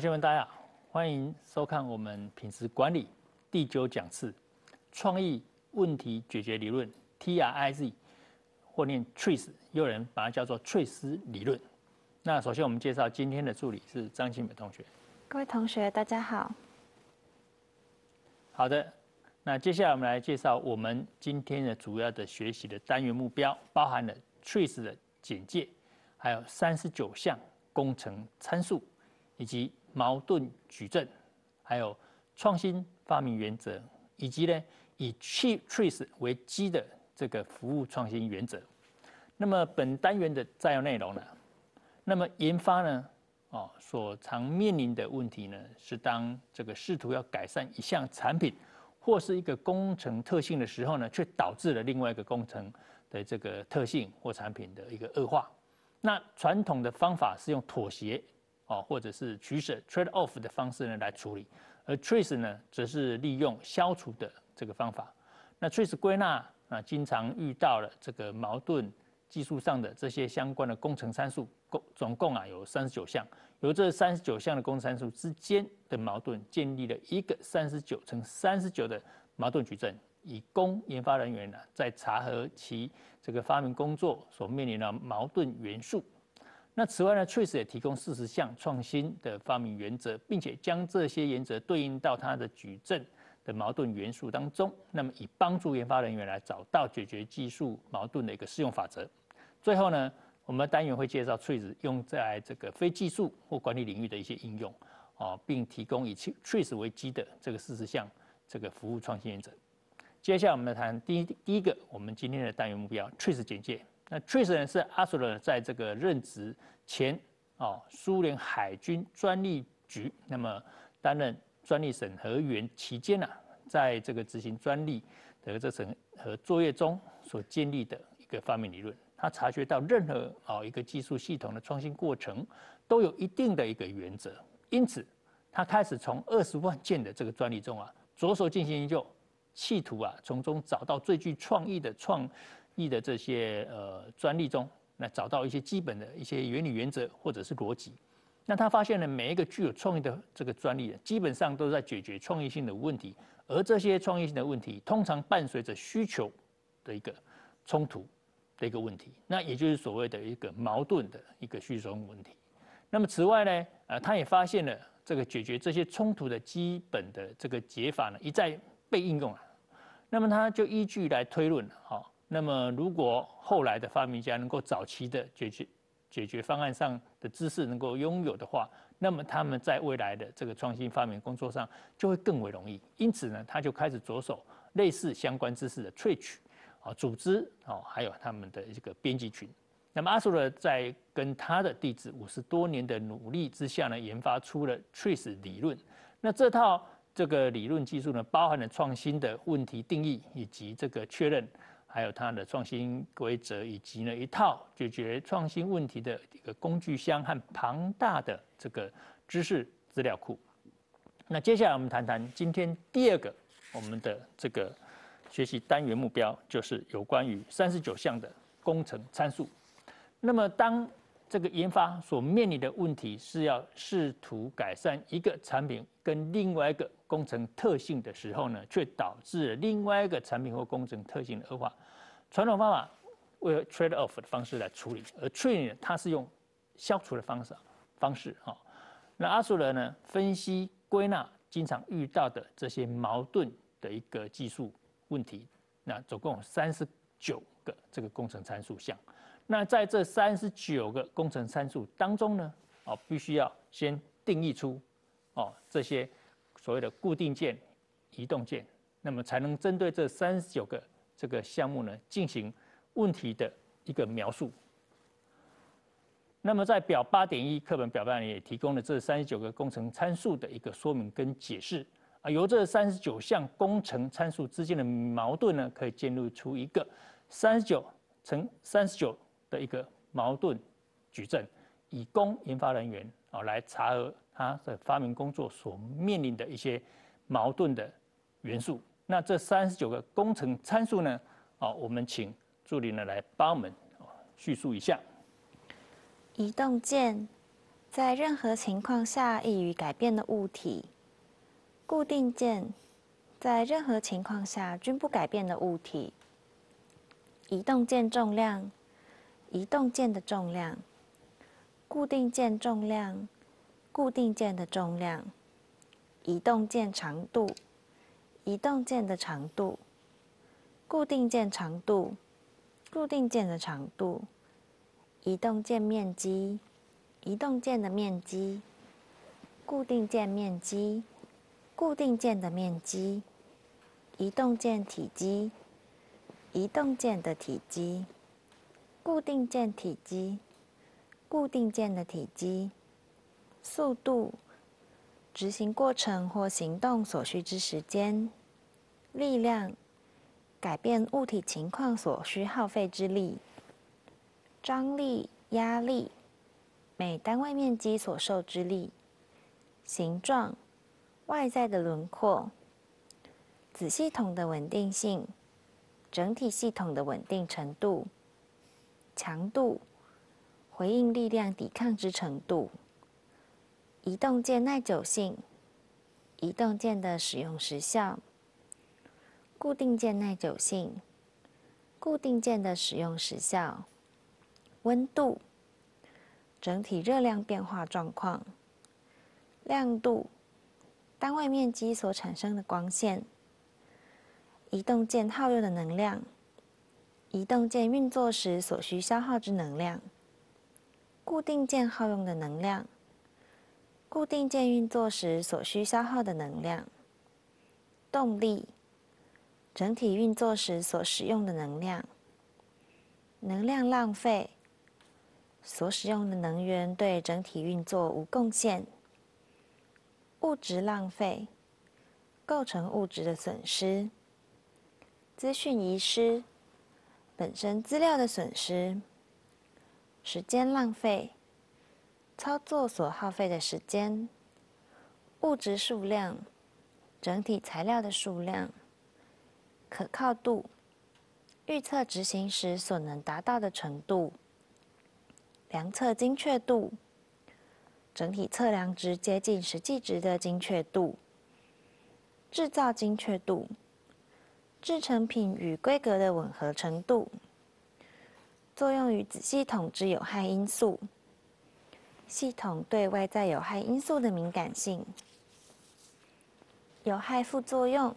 同学们，大家好，欢迎收看我们品质管理第九讲次创意问题解决理论 TRIZ，或念 TRIZ，也有人把它叫做翠丝理论。那首先我们介绍今天的助理是张新美同学。各位同学，大家好。好的，那接下来我们来介绍我们今天的主要的学习的单元目标，包含了 TRIZ 的简介，还有三十九项工程参数，以及矛盾矩阵，还有创新发明原则，以及呢以 cheap TRIZ 为基的这个服务创新原则。那么本单元的摘要内容呢？那么研发呢，哦所常面临的问题呢，是当这个试图要改善一项产品或是一个工程特性的时候呢，却导致了另外一个工程的这个特性或产品的一个恶化。那传统的方法是用妥协。哦，或者是取舍 （trade off） 的方式呢来处理，而 trace 呢则是利用消除的这个方法。那 trace 归纳啊，经常遇到了这个矛盾技术上的这些相关的工程参数，共总共啊有三十九项，由这三十九项的工程参数之间的矛盾，建立了一个三十九乘三十九的矛盾矩阵，以供研发人员呢在查核其这个发明工作所面临的矛盾元素。那此外呢，Trace 也提供四十项创新的发明原则，并且将这些原则对应到它的矩阵的矛盾元素当中，那么以帮助研发人员来找到解决技术矛盾的一个适用法则。最后呢，我们单元会介绍 Trace 用在这个非技术或管理领域的一些应用，哦，并提供以 Trace 为基的这个四十项这个服务创新原则。接下来我们来谈第一第一个我们今天的单元目标 Trace 简介。那确实呢是阿索勒在这个任职前哦，苏联海军专利局那么担任专利审核员期间呢，在这个执行专利的这审核作业中所建立的一个发明理论。他察觉到任何哦一个技术系统的创新过程都有一定的一个原则，因此他开始从二十万件的这个专利中啊着手进行研究，企图啊从中找到最具创意的创。的这些呃专利中，来找到一些基本的一些原理原则或者是逻辑。那他发现呢，每一个具有创意的这个专利，基本上都在解决创意性的问题，而这些创意性的问题，通常伴随着需求的一个冲突的一个问题。那也就是所谓的一个矛盾的一个需求问题。那么此外呢，呃，他也发现了这个解决这些冲突的基本的这个解法呢，一再被应用了。那么他就依据来推论，哈。那么，如果后来的发明家能够早期的解决解决方案上的知识能够拥有的话，那么他们在未来的这个创新发明工作上就会更为容易。因此呢，他就开始着手类似相关知识的萃取啊、组织啊，还有他们的这个编辑群。那么阿苏勒在跟他的弟子五十多年的努力之下呢，研发出了 Trace 理论。那这套这个理论技术呢，包含了创新的问题定义以及这个确认。还有它的创新规则，以及呢一套解决创新问题的一个工具箱和庞大的这个知识资料库。那接下来我们谈谈今天第二个我们的这个学习单元目标，就是有关于三十九项的工程参数。那么当这个研发所面临的问题是要试图改善一个产品跟另外一个工程特性的时候呢，却导致了另外一个产品或工程特性的恶化。传统方法为了 trade off 的方式来处理，而 trade 它是用消除的方式方式哈。那阿苏勒呢，分析归纳经常遇到的这些矛盾的一个技术问题，那总共三十九个这个工程参数项。那在这三十九个工程参数当中呢，哦，必须要先定义出哦这些所谓的固定件、移动件，那么才能针对这三十九个这个项目呢进行问题的一个描述。那么在表八点一课本表单里也提供了这三十九个工程参数的一个说明跟解释啊，由这三十九项工程参数之间的矛盾呢，可以建立出一个三十九乘三十九的一个矛盾矩阵，以供研发人员啊来查核他的发明工作所面临的一些矛盾的元素。那这三十九个工程参数呢，啊，我们请助理呢来帮我们叙述一下。移动键，在任何情况下易于改变的物体；固定键，在任何情况下均不改变的物体。移动键重量，移动键的重量；固定键重量，固定键的重量；移动键长度，移动键的长度；固定键长度，固定键的长度。移动键面积，移动键的面积；固定键面积，固定键的面积；移动键体积，移动键的体积；固定键体积，固定键的体积；速度，执行过程或行动所需之时间；力量，改变物体情况所需耗费之力。张力、压力，每单位面积所受之力；形状，外在的轮廓；子系统的稳定性，整体系统的稳定程度；强度，回应力量抵抗之程度；移动键耐久性，移动键的使用时效；固定键耐久性，固定键的使用时效。温度，整体热量变化状况；亮度，单位面积所产生的光线；移动键耗用的能量；移动件运作时所需消耗之能量；固定件耗用的能量；固定件运作时所需消耗的能量；动力，整体运作时所使用的能量；能量浪费。所使用的能源对整体运作无贡献。物质浪费，构成物质的损失。资讯遗失，本身资料的损失。时间浪费，操作所耗费的时间。物质数量，整体材料的数量。可靠度，预测执行时所能达到的程度。量测精确度，整体测量值接近实际值的精确度；制造精确度，制成品与规格的吻合程度；作用于子系统之有害因素；系统对外在有害因素的敏感性；有害副作用，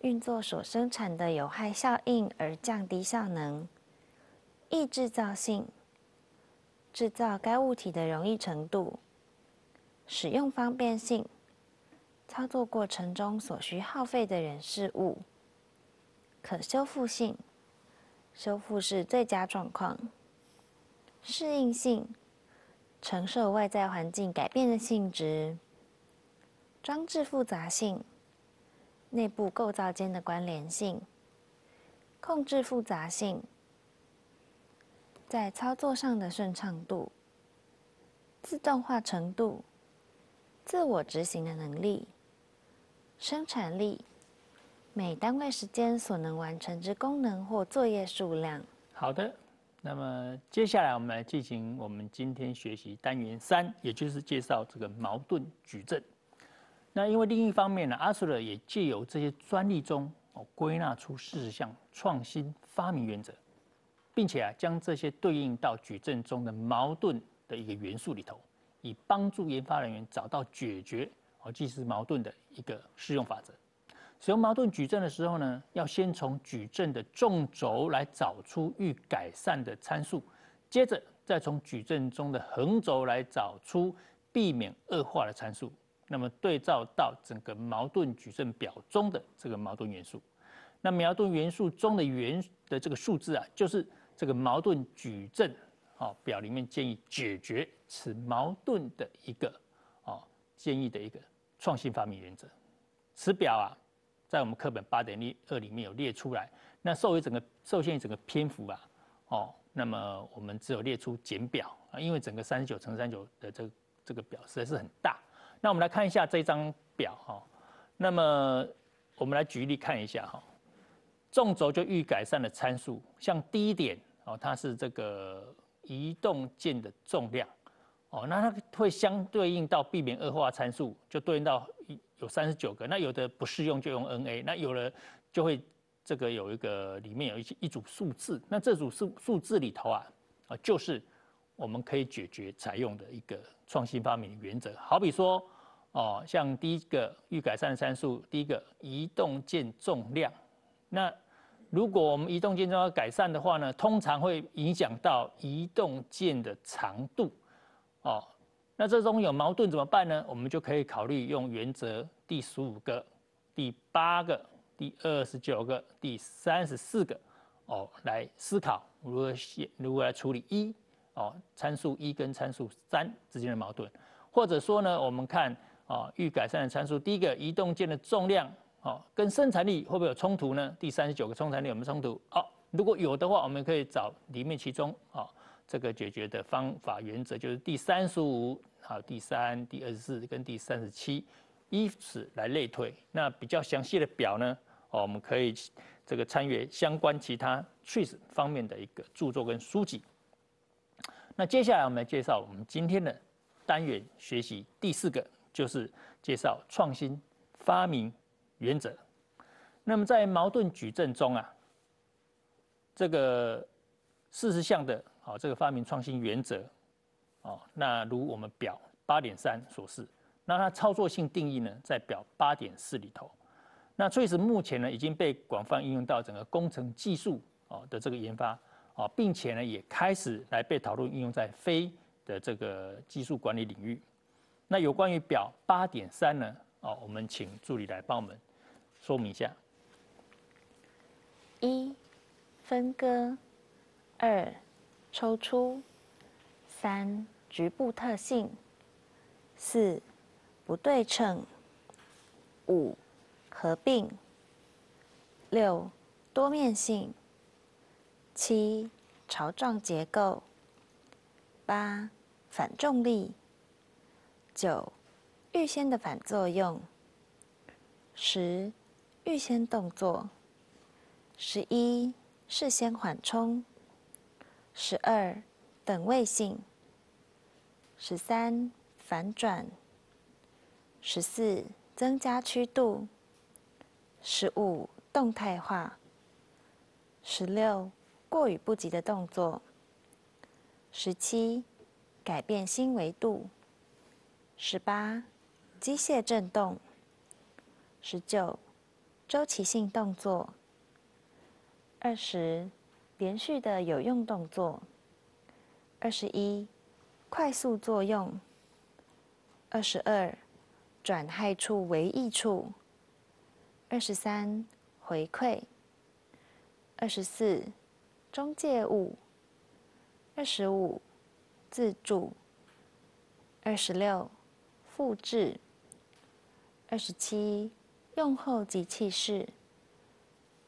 运作所生产的有害效应而降低效能；易制造性。制造该物体的容易程度、使用方便性、操作过程中所需耗费的人事物、可修复性，修复是最佳状况、适应性，承受外在环境改变的性质、装置复杂性、内部构造间的关联性、控制复杂性。在操作上的顺畅度、自动化程度、自我执行的能力、生产力、每单位时间所能完成之功能或作业数量。好的，那么接下来我们来进行我们今天学习单元三，也就是介绍这个矛盾矩阵。那因为另一方面呢，阿苏勒也借由这些专利中哦归纳出四十项创新发明原则。并且啊，将这些对应到矩阵中的矛盾的一个元素里头，以帮助研发人员找到解决哦即时矛盾的一个适用法则。使用矛盾矩阵的时候呢，要先从矩阵的纵轴来找出欲改善的参数，接着再从矩阵中的横轴来找出避免恶化的参数。那么对照到整个矛盾矩阵表中的这个矛盾元素，那矛盾元素中的元的这个数字啊，就是。这个矛盾矩阵哦表里面建议解决此矛盾的一个哦建议的一个创新发明原则。此表啊，在我们课本八点二里面有列出来。那受于整个受限于整个篇幅啊，哦，那么我们只有列出简表啊，因为整个三十九乘三十九的这这个表实在是很大。那我们来看一下这张表哈，那么我们来举例看一下哈，纵轴就预改善的参数，像第一点哦，它是这个移动件的重量哦，那它会相对应到避免恶化参数，就对应到有三十九个，那有的不适用就用 NA，那有了就会。这个有一个里面有一一组数字，那这组数数字里头啊，啊就是我们可以解决采用的一个创新发明原则。好比说，哦，像第一个预改善参数，第一个移动件重量。那如果我们移动件重量改善的话呢，通常会影响到移动件的长度。哦，那这中有矛盾怎么办呢？我们就可以考虑用原则第十五个、第八个。第二十九个、第三十四个，哦，来思考如何写、如何来处理一哦参数一跟参数三之间的矛盾，或者说呢，我们看哦预改善的参数，第一个移动件的重量哦跟生产力会不会有冲突呢？第三十九个生产力有没有冲突？哦，如果有的话，我们可以找里面其中哦这个解决的方法原则，就是第三十五、好第三、第二十四跟第三十七，依此来类推。那比较详细的表呢？哦，我们可以这个参阅相关其他 trees 方面的一个著作跟书籍。那接下来我们来介绍我们今天的单元学习第四个，就是介绍创新发明原则。那么在矛盾矩阵中啊，这个四十项的哦这个发明创新原则哦，那如我们表八点三所示，那它操作性定义呢，在表八点四里头。那最迟目前呢已经被广泛应用到整个工程技术哦的这个研发哦，并且呢也开始来被讨论应用在非的这个技术管理领域。那有关于表八点三呢哦，我们请助理来帮我们说明一下。一、分割；二、抽出；三、局部特性；四、不对称；五。合并，六多面性，七潮状结构，八反重力，九预先的反作用，十预先动作，十一事先缓冲，十二等位性，十三反转，十四增加曲度。十五动态化，十六过与不及的动作，十七改变新维度，十八机械振动，十九周期性动作，二十连续的有用动作，二十一快速作用，二十二转害处为益处。二十三回馈，二十四中介物，二十五自助，二十六复制，二十七用后及器式，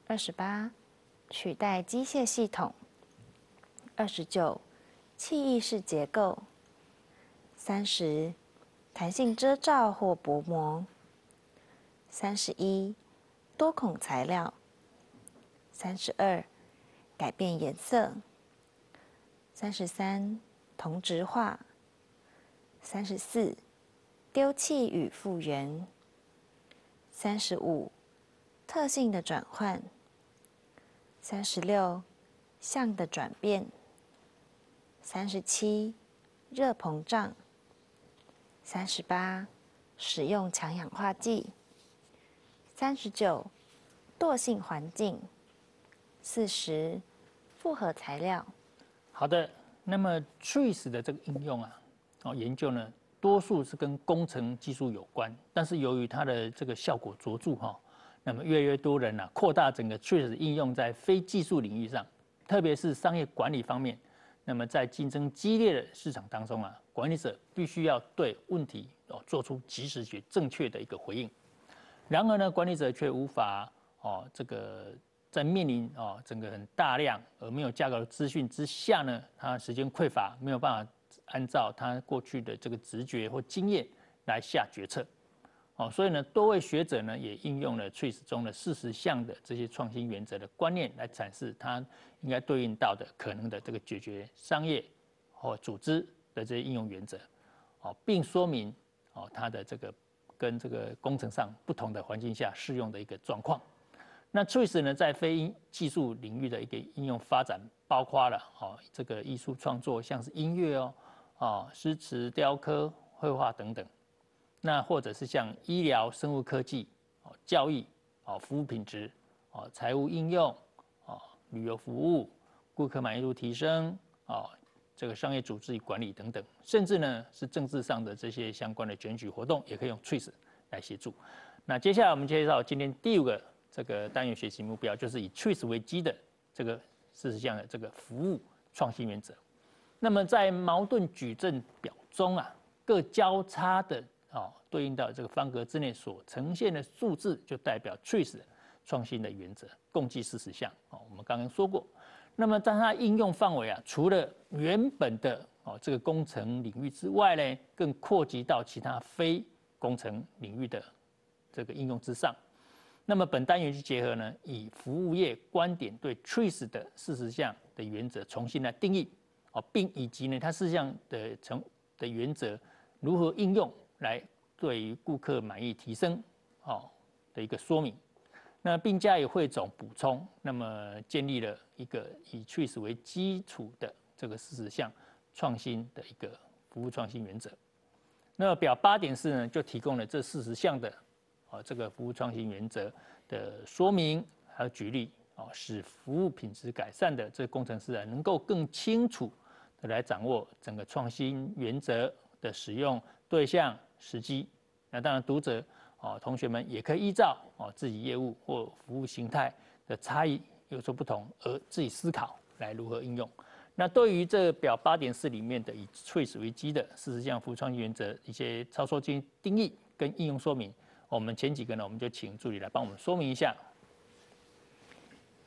二十八取代机械系统，二十九气翼式结构，三十弹性遮罩或薄膜，三十一。多孔材料，三十二，改变颜色，三十三，同质化，三十四，丢弃与复原，三十五，特性的转换，三十六，相的转变，三十七，热膨胀，三十八，使用强氧化剂。三十九，惰性环境；四十，复合材料。好的，那么 trees 的这个应用啊，哦，研究呢，多数是跟工程技术有关，但是由于它的这个效果卓著哈，那么越来越多人呢，扩大整个 trees 应用在非技术领域上，特别是商业管理方面，那么在竞争激烈的市场当中啊，管理者必须要对问题哦做出及时且正确的一个回应。然而呢，管理者却无法哦这个在面临哦整个很大量而没有价格的资讯之下呢，他时间匮乏，没有办法按照他过去的这个直觉或经验来下决策。哦，所以呢，多位学者呢也应用了 TRIS 中的四十项的这些创新原则的观念来阐释它应该对应到的可能的这个解决商业或组织的这些应用原则，哦，并说明哦它的这个跟这个工程上不同的环境下适用的一个状况。那 TRIS 呢，在非技术领域的一个应用发展，包括了哦这个艺术创作，像是音乐哦，哦诗词、雕刻、绘画等等。那或者是像医疗、生物科技、哦教育、哦服务品质、哦财务应用、哦旅游服务、顾客满意度提升、哦这个商业组织与管理等等，甚至呢是政治上的这些相关的选举活动，也可以用 TRIS 来协助。那接下来我们介绍今天第五个这个单元学习目标，就是以 TRIS 为基的这个事实项的这个服务创新原则。那么在矛盾矩阵表中啊，各交叉的。哦，对应到这个方格之内所呈现的数字，就代表 TRIS 创新的原则，共计四十项。哦，我们刚刚说过。那么在它应用范围啊，除了原本的哦这个工程领域之外呢，更扩及到其他非工程领域的这个应用之上。那么本单元就结合呢，以服务业观点对 TRIS 的四十项的原则重新来定义，哦，并以及呢它四项的成的原则如何应用。来对于顾客满意提升哦的一个说明，那并加以汇总补充，那么建立了一个以 TRIS 为基础的这个四十项创新的一个服务创新原则。那表八点四呢，就提供了这四十项的哦这个服务创新原则的说明还有举例哦，使服务品质改善的这工程师啊，能够更清楚的来掌握整个创新原则的使用对象。时机，那当然读者哦，同学们也可以依照哦自己业务或服务形态的差异有所不同，而自己思考来如何应用。那对于这表八点四里面的以 TRIS 为基的四十项服务创新原则一些操作经定义跟应用说明，我们前几个呢，我们就请助理来帮我们说明一下。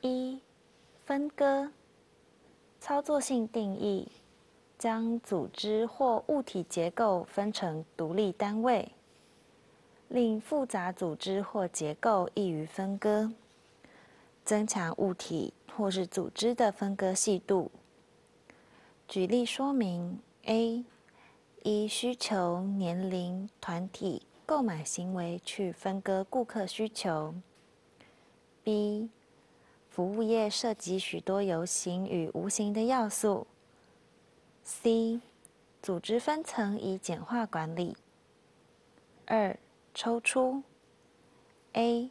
一分割操作性定义。将组织或物体结构分成独立单位，令复杂组织或结构易于分割，增强物体或是组织的分割细度。举例说明：A，依需求、年龄、团体、购买行为去分割顾客需求。B，服务业涉及许多有形与无形的要素。C，组织分层以简化管理。二，抽出。A，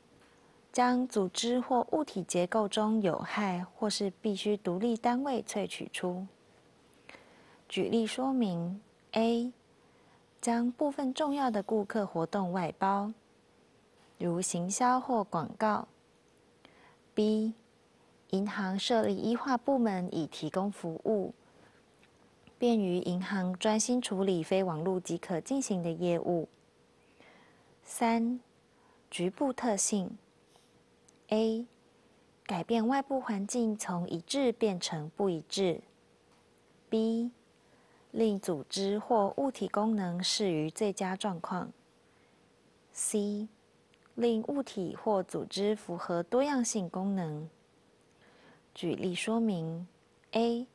将组织或物体结构中有害或是必须独立单位萃取出。举例说明：A，将部分重要的顾客活动外包，如行销或广告。B，银行设立医化部门以提供服务。便于银行专心处理非网络即可进行的业务。三、局部特性：A. 改变外部环境从一致变成不一致；B. 令组织或物体功能适于最佳状况；C. 令物体或组织符合多样性功能。举例说明：A.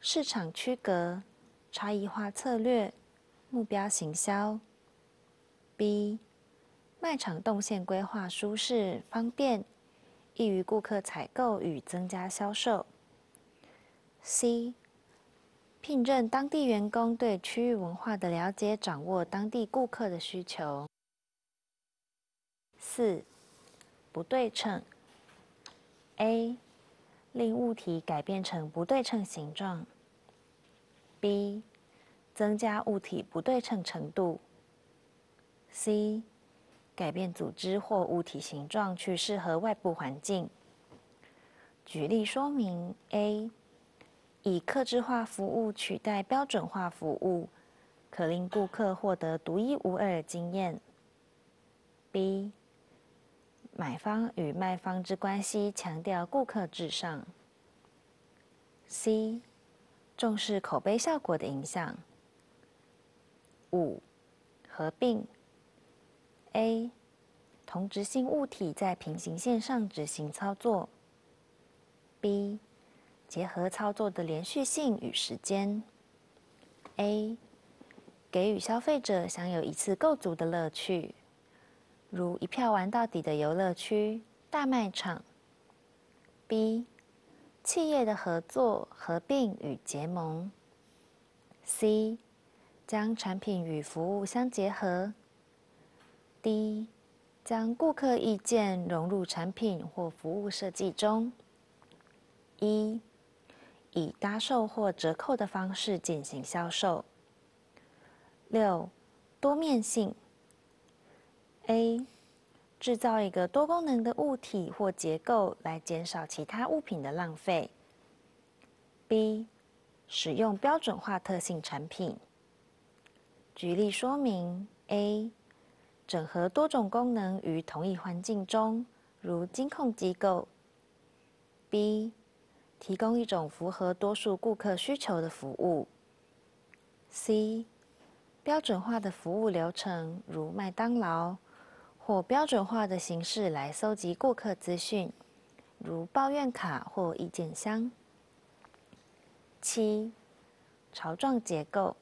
市场区隔、差异化策略、目标行销。B. 卖场动线规划舒适方便，易于顾客采购与增加销售。C. 聘任当地员工对区域文化的了解，掌握当地顾客的需求。四、不对称。A. 令物体改变成不对称形状。B. 增加物体不对称程度。C. 改变组织或物体形状去适合外部环境。举例说明：A. 以客制化服务取代标准化服务，可令顾客获得独一无二的经验。B. 买方与卖方之关系强调顾客至上。C. 重视口碑效果的影响。五、合并。A. 同质性物体在平行线上执行操作。B. 结合操作的连续性与时间。A. 给予消费者享有一次购足的乐趣。如一票玩到底的游乐区、大卖场。B. 企业的合作、合并与结盟。C. 将产品与服务相结合。D. 将顾客意见融入产品或服务设计中。一、以搭售或折扣的方式进行销售。六、多面性。A. 制造一个多功能的物体或结构来减少其他物品的浪费。B. 使用标准化特性产品。举例说明：A. 整合多种功能于同一环境中，如金控机构。B. 提供一种符合多数顾客需求的服务。C. 标准化的服务流程，如麦当劳。或标准化的形式来搜集顾客资讯，如抱怨卡或意见箱。七，槽状结构。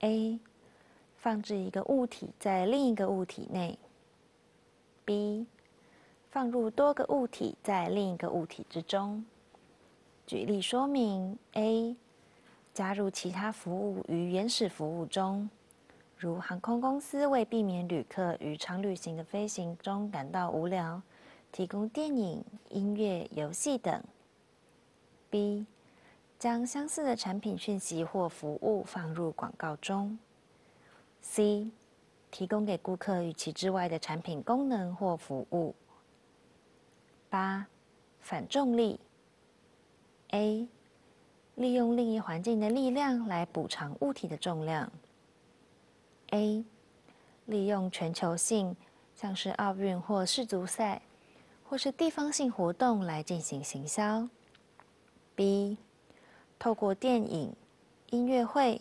A，放置一个物体在另一个物体内。B，放入多个物体在另一个物体之中。举例说明：A，加入其他服务于原始服务中。如航空公司为避免旅客于长旅行的飞行中感到无聊，提供电影、音乐、游戏等。B. 将相似的产品讯息或服务放入广告中。C. 提供给顾客与其之外的产品功能或服务。八、反重力。A. 利用另一环境的力量来补偿物体的重量。A. 利用全球性，像是奥运或世足赛，或是地方性活动来进行行销。B. 透过电影、音乐会、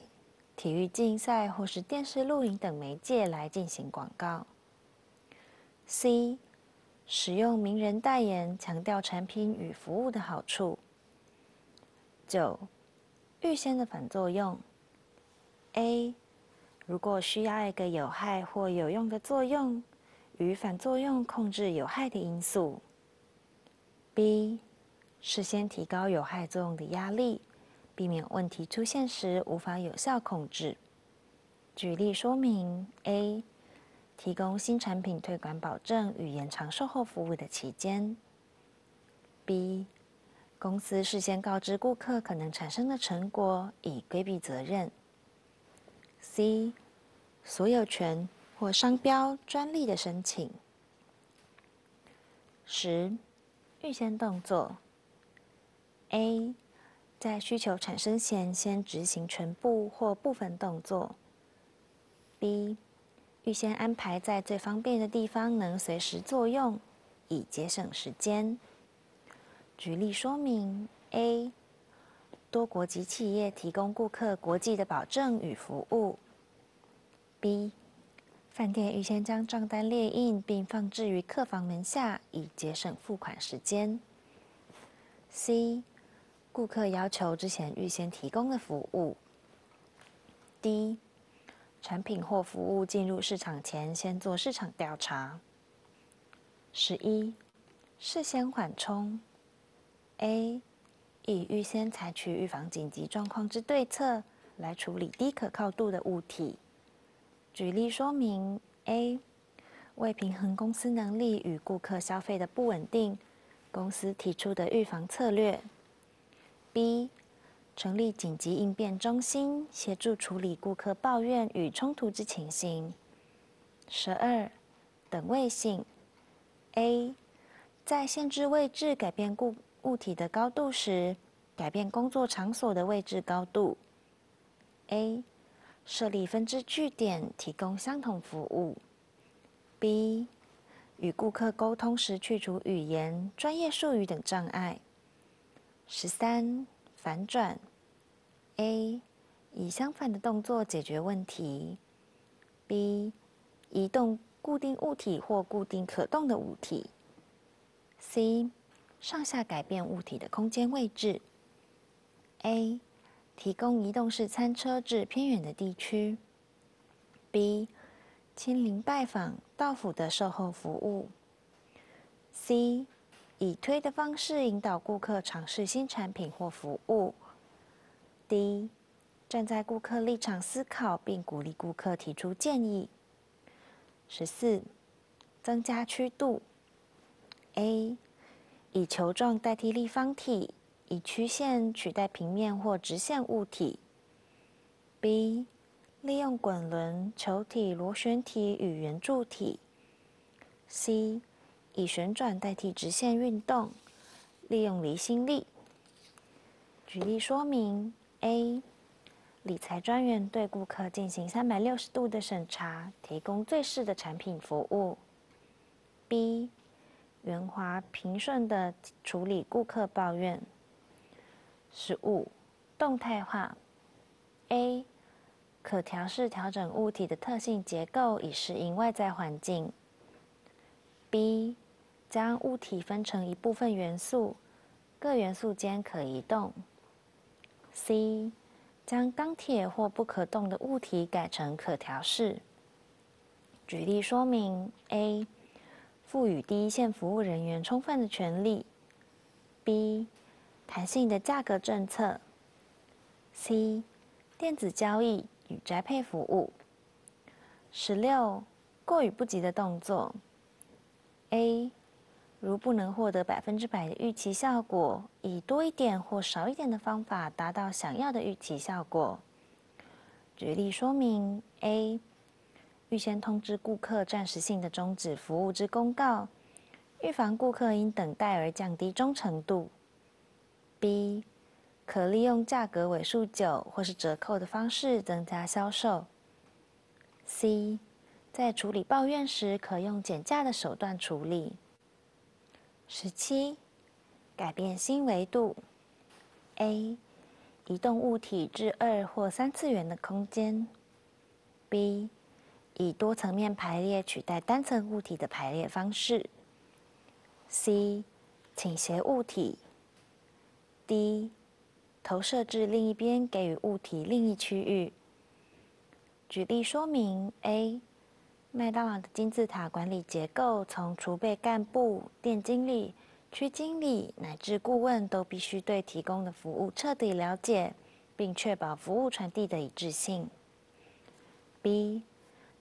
体育竞赛或是电视录影等媒介来进行广告。C. 使用名人代言，强调产品与服务的好处。九、预先的反作用。A. 如果需要一个有害或有用的作用，与反作用控制有害的因素。B. 事先提高有害作用的压力，避免问题出现时无法有效控制。举例说明：A. 提供新产品退款保证与延长售后服务的期间。B. 公司事先告知顾客可能产生的成果，以规避责任。C，所有权或商标专利的申请。十，预先动作。A，在需求产生前先执行全部或部分动作。B，预先安排在最方便的地方能随时作用，以节省时间。举例说明：A。多国籍企业提供顾客国际的保证与服务。B，饭店预先将账单列印并放置于客房门下，以节省付款时间。C，顾客要求之前预先提供的服务。D，产品或服务进入市场前先做市场调查。十一，事先缓冲。A。以预先采取预防紧急状况之对策来处理低可靠度的物体。举例说明：A. 为平衡公司能力与顾客消费的不稳定，公司提出的预防策略。B. 成立紧急应变中心，协助处理顾客抱怨与冲突之情形。十二、等位性。A. 在限制位置改变固物体的高度时，改变工作场所的位置高度。A. 设立分支据点，提供相同服务。B. 与顾客沟通时去除语言、专业术语等障碍。十三，反转。A. 以相反的动作解决问题。B. 移动固定物体或固定可动的物体。C. 上下改变物体的空间位置。A. 提供移动式餐车至偏远的地区。B. 亲临拜访到府的售后服务。C. 以推的方式引导顾客尝试新产品或服务。D. 站在顾客立场思考，并鼓励顾客提出建议。十四，增加曲度。A. 以球状代替立方体，以曲线取代平面或直线物体。B. 利用滚轮、球体、螺旋体与圆柱体。C. 以旋转代替直线运动，利用离心力。举例说明：A. 理财专员对顾客进行三百六十度的审查，提供最适的产品服务。B. 圆滑平顺的处理顾客抱怨。十五，动态化。A. 可调试调整物体的特性结构，以适应外在环境。B. 将物体分成一部分元素，各元素间可移动。C. 将钢铁或不可动的物体改成可调式。举例说明：A. 赋予第一线服务人员充分的权利。B. 弹性的价格政策。C. 电子交易与宅配服务。十六，过与不及的动作。A. 如不能获得百分之百的预期效果，以多一点或少一点的方法达到想要的预期效果。举例说明：A. 预先通知顾客暂时性的终止服务之公告，预防顾客因等待而降低忠诚度。B. 可利用价格尾数九或是折扣的方式增加销售。C. 在处理抱怨时，可用减价的手段处理。十七，改变新维度。A，移动物体至二或三次元的空间。B，以多层面排列取代单层物体的排列方式。C，倾斜物体。D，投射至另一边，给予物体另一区域。举例说明：A。麦当劳的金字塔管理结构，从储备干部、店经理、区经理乃至顾问，都必须对提供的服务彻底了解，并确保服务传递的一致性。B，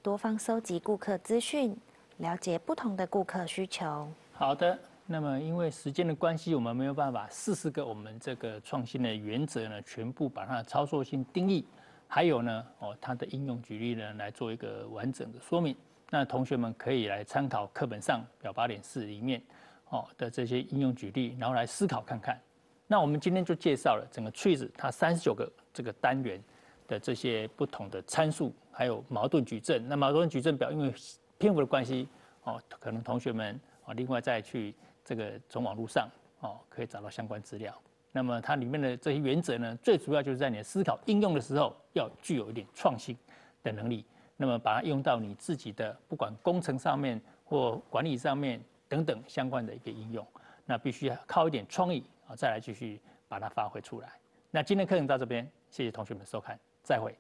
多方搜集顾客资讯，了解不同的顾客需求。好的，那么因为时间的关系，我们没有办法四十个我们这个创新的原则呢，全部把它的操作性定义。还有呢，哦，它的应用举例呢，来做一个完整的说明。那同学们可以来参考课本上表八点四里面哦的这些应用举例，然后来思考看看。那我们今天就介绍了整个 Trees 它三十九个这个单元的这些不同的参数，还有矛盾矩阵。那矛盾矩阵表因为篇幅的关系哦，可能同学们哦另外再去这个从网络上哦可以找到相关资料。那么它里面的这些原则呢，最主要就是在你的思考应用的时候，要具有一点创新的能力。那么把它用到你自己的不管工程上面或管理上面等等相关的一个应用，那必须要靠一点创意啊，再来继续把它发挥出来。那今天课程到这边，谢谢同学们收看，再会。